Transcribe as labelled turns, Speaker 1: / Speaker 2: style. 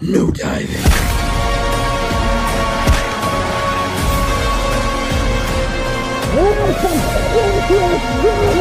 Speaker 1: No diving.
Speaker 2: Oh,